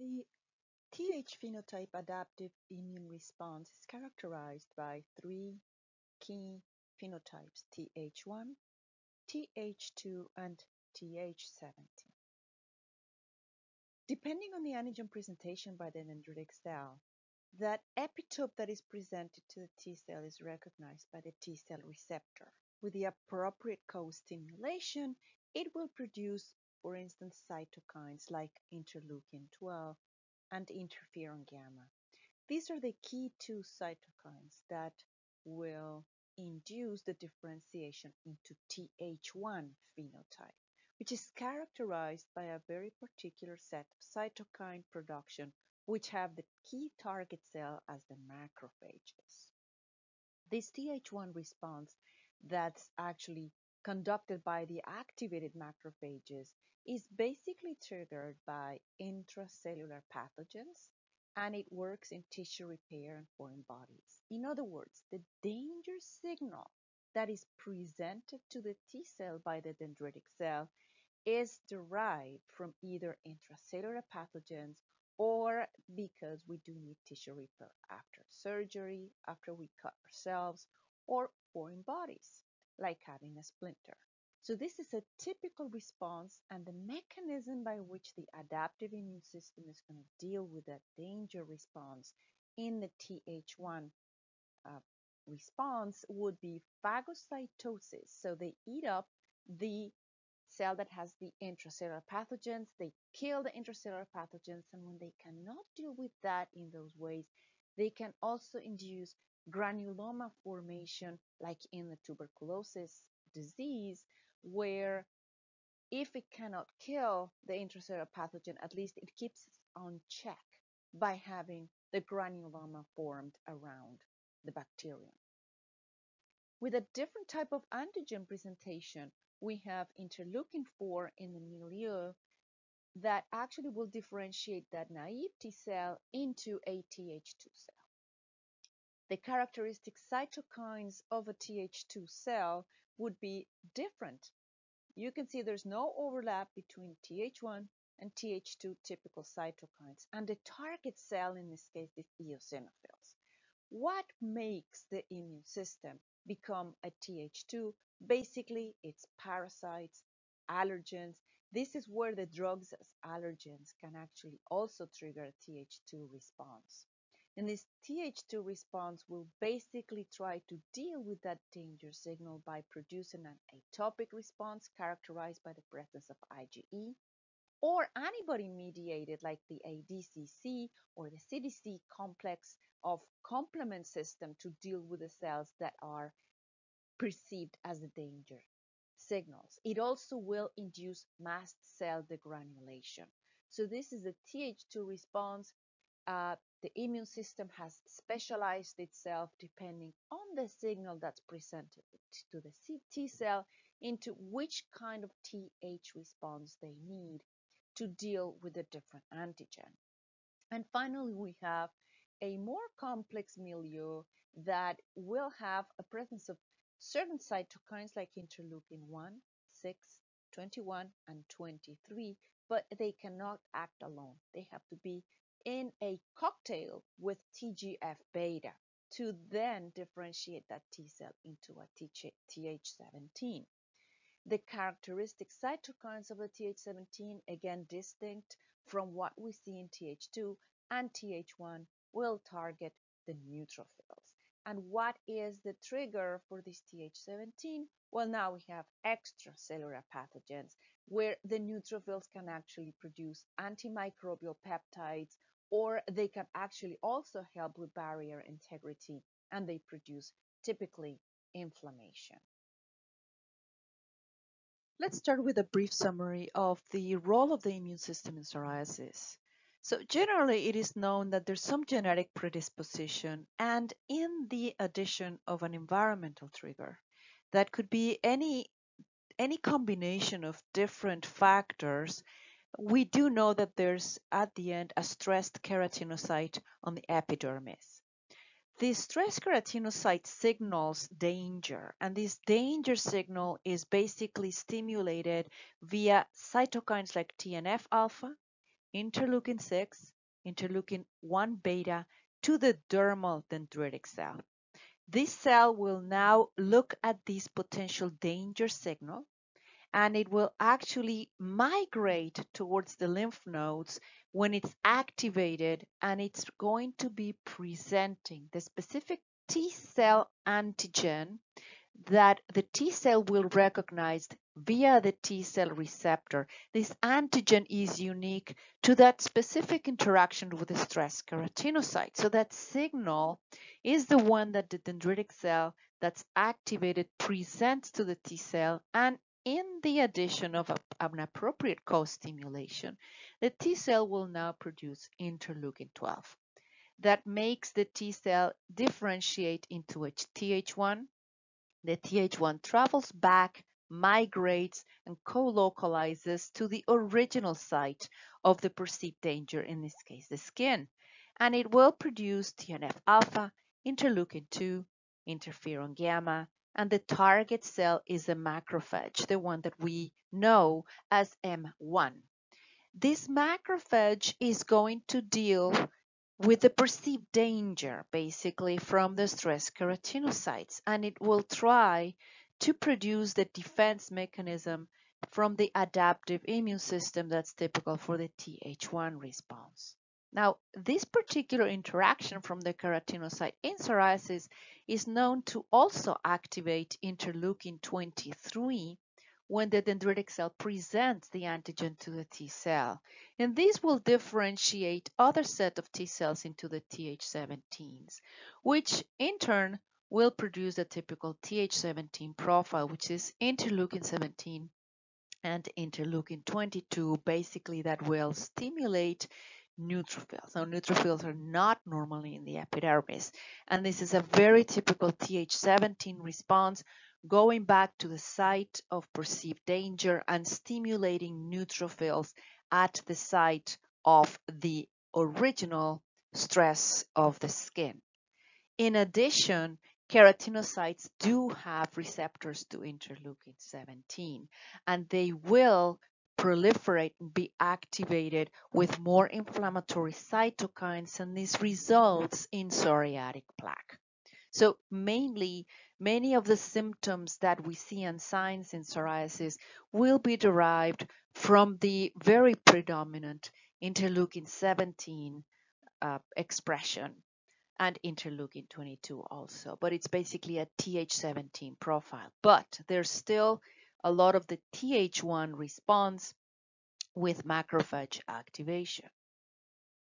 The Th phenotype adaptive immune response is characterized by three key phenotypes Th1, Th2, and Th17. Depending on the antigen presentation by the dendritic cell, that epitope that is presented to the T cell is recognized by the T cell receptor. With the appropriate co-stimulation, it will produce, for instance, cytokines like interleukin 12 and interferon gamma. These are the key two cytokines that will induce the differentiation into Th1 phenotype, which is characterized by a very particular set of cytokine production which have the key target cell as the macrophages. This Th1 response that's actually conducted by the activated macrophages is basically triggered by intracellular pathogens and it works in tissue repair and foreign bodies. In other words, the danger signal that is presented to the T cell by the dendritic cell is derived from either intracellular pathogens or because we do need tissue repair after surgery, after we cut ourselves, or foreign bodies, like having a splinter. So this is a typical response and the mechanism by which the adaptive immune system is going to deal with that danger response in the Th1 uh, response would be phagocytosis. So they eat up the cell that has the intracellular pathogens, they kill the intracellular pathogens, and when they cannot deal with that in those ways, they can also induce granuloma formation like in the tuberculosis disease where if it cannot kill the intracellular pathogen, at least it keeps it on check by having the granuloma formed around the bacterium. With a different type of antigen presentation, we have interleukin 4 in the milieu that actually will differentiate that naive T cell into a Th2 cell. The characteristic cytokines of a Th2 cell would be different. You can see there's no overlap between Th1 and Th2 typical cytokines, and the target cell in this case is eosinophils. What makes the immune system become a Th2? Basically, it's parasites, allergens. This is where the drugs as allergens can actually also trigger a Th2 response. And this Th2 response will basically try to deal with that danger signal by producing an atopic response characterized by the presence of IgE or antibody mediated like the ADCC or the CDC complex of complement system to deal with the cells that are perceived as a danger signals. It also will induce mast cell degranulation. So this is a Th2 response uh, the immune system has specialized itself depending on the signal that's presented to the T cell into which kind of Th response they need to deal with a different antigen. And finally, we have a more complex milieu that will have a presence of certain cytokines like interleukin 1, 6, 21, and 23, but they cannot act alone. They have to be in a cocktail with TGF beta to then differentiate that T cell into a Th17. The characteristic cytokines of the Th17, again distinct from what we see in Th2 and Th1, will target the neutrophils. And what is the trigger for this Th17? Well, now we have extracellular pathogens where the neutrophils can actually produce antimicrobial peptides or they can actually also help with barrier integrity and they produce typically inflammation. Let's start with a brief summary of the role of the immune system in psoriasis. So generally, it is known that there's some genetic predisposition and in the addition of an environmental trigger that could be any any combination of different factors we do know that there's at the end a stressed keratinocyte on the epidermis. The stressed keratinocyte signals danger, and this danger signal is basically stimulated via cytokines like TNF alpha, interleukin 6, interleukin 1 beta to the dermal dendritic cell. This cell will now look at this potential danger signal and it will actually migrate towards the lymph nodes when it's activated and it's going to be presenting the specific T cell antigen that the T cell will recognize via the T cell receptor. This antigen is unique to that specific interaction with the stress keratinocyte. So that signal is the one that the dendritic cell that's activated presents to the T cell and in the addition of a, an appropriate co-stimulation, the T cell will now produce interleukin 12. That makes the T cell differentiate into a Th1. The Th1 travels back, migrates, and co-localizes to the original site of the perceived danger, in this case, the skin. And it will produce TNF alpha, interleukin 2, interferon gamma, and the target cell is a macrophage, the one that we know as M1. This macrophage is going to deal with the perceived danger, basically, from the stress keratinocytes, and it will try to produce the defense mechanism from the adaptive immune system that's typical for the Th1 response. Now, this particular interaction from the keratinocyte in psoriasis is known to also activate interleukin 23 when the dendritic cell presents the antigen to the T cell. And this will differentiate other set of T cells into the Th17s, which in turn will produce a typical Th17 profile, which is interleukin 17 and interleukin 22, basically that will stimulate neutrophils. Now, neutrophils are not normally in the epidermis, and this is a very typical Th17 response going back to the site of perceived danger and stimulating neutrophils at the site of the original stress of the skin. In addition, keratinocytes do have receptors to interleukin 17, and they will proliferate and be activated with more inflammatory cytokines, and this results in psoriatic plaque. So mainly, many of the symptoms that we see and signs in psoriasis will be derived from the very predominant interleukin 17 uh, expression and interleukin 22 also. But it's basically a Th17 profile. But there's still a lot of the Th1 response with macrophage activation.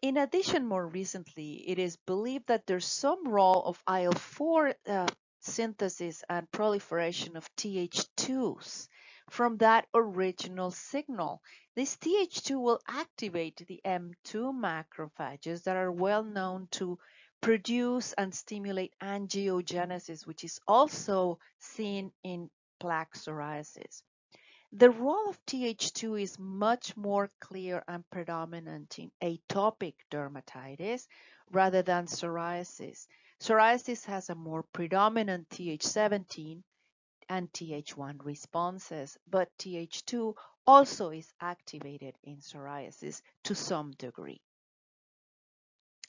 In addition, more recently, it is believed that there's some role of IL-4 uh, synthesis and proliferation of Th2s from that original signal. This Th2 will activate the M2 macrophages that are well known to produce and stimulate angiogenesis, which is also seen in plaque psoriasis. The role of Th2 is much more clear and predominant in atopic dermatitis rather than psoriasis. Psoriasis has a more predominant Th17 and Th1 responses, but Th2 also is activated in psoriasis to some degree.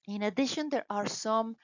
In addition, there are some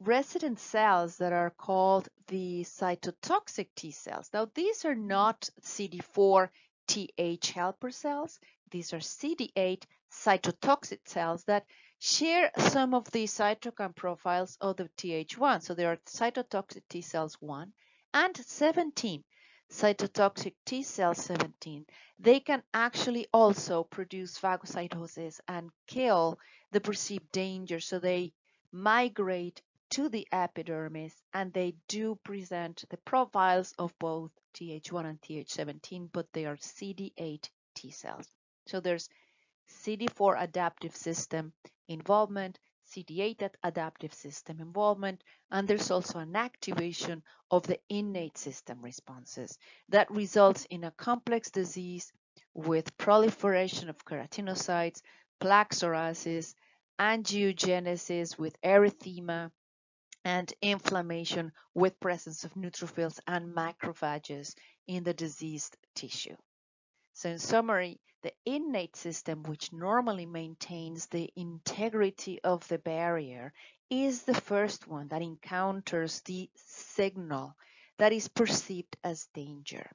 resident cells that are called the cytotoxic T cells. Now, these are not CD4 Th helper cells. These are CD8 cytotoxic cells that share some of the cytokine profiles of the Th1. So there are cytotoxic T cells 1 and 17 cytotoxic T cell 17. They can actually also produce phagocytosis and kill the perceived danger. So they migrate to the epidermis and they do present the profiles of both Th1 and Th17, but they are CD8 T cells. So there's CD4 adaptive system involvement, CD8 adaptive system involvement, and there's also an activation of the innate system responses that results in a complex disease with proliferation of keratinocytes, plaque psoriasis, angiogenesis with erythema, and inflammation with presence of neutrophils and macrophages in the diseased tissue. So in summary, the innate system, which normally maintains the integrity of the barrier, is the first one that encounters the signal that is perceived as danger.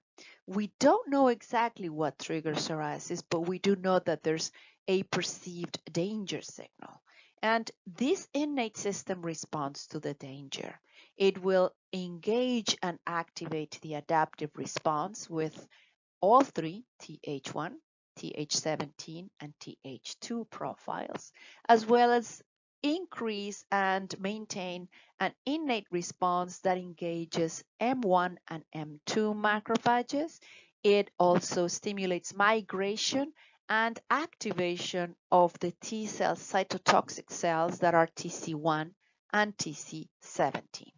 We don't know exactly what triggers psoriasis, but we do know that there's a perceived danger signal. And this innate system responds to the danger. It will engage and activate the adaptive response with all three Th1, Th17, and Th2 profiles, as well as increase and maintain an innate response that engages M1 and M2 macrophages. It also stimulates migration and activation of the T cell cytotoxic cells that are TC1 and TC17.